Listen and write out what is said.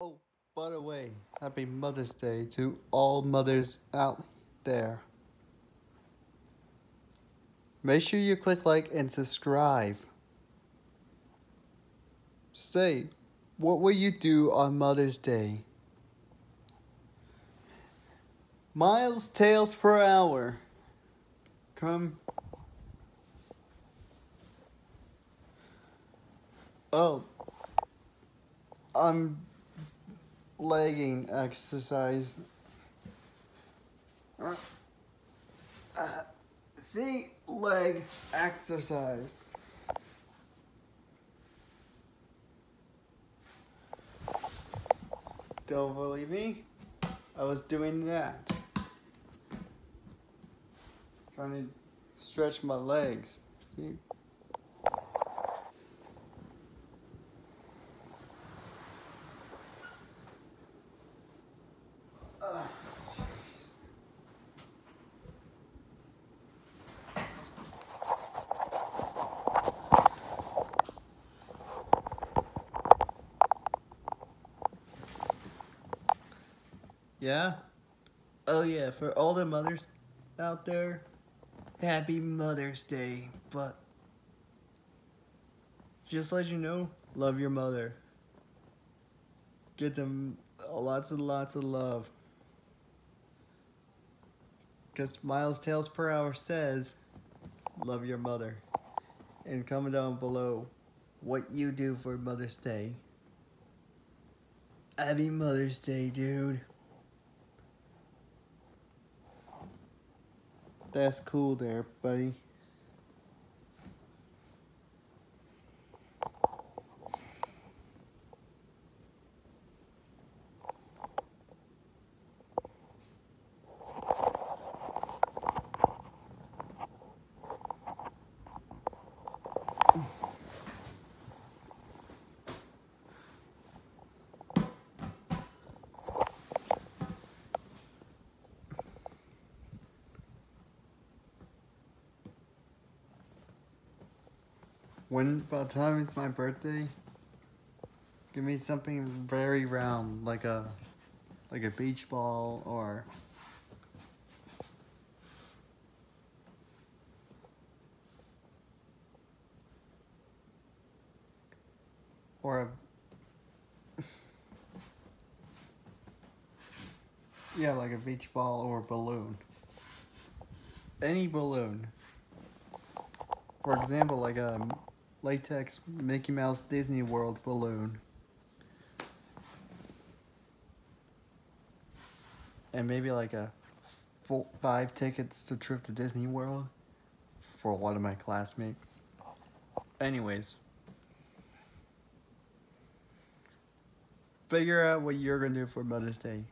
Oh, by the way, happy Mother's Day to all mothers out there. Make sure you click like and subscribe. Say, what will you do on Mother's Day? Miles Tails Prower. Come. Oh. I'm legging exercise. Uh, uh, see, leg exercise. Don't believe me? I was doing that. Trying to stretch my legs. See? Yeah? Oh yeah, for all the mothers out there, happy Mother's Day. But just let you know, love your mother. Get them lots and lots of love. Because Miles Tails Prower says, love your mother. And comment down below what you do for Mother's Day. Happy Mother's Day, dude. That's cool there, buddy. When by the time it's my birthday, give me something very round, like a like a beach ball or or a yeah, like a beach ball or a balloon. Any balloon. For example, like a latex Mickey Mouse Disney World balloon. And maybe like a five tickets to trip to Disney World for one of my classmates. Anyways. Figure out what you're going to do for Mother's Day.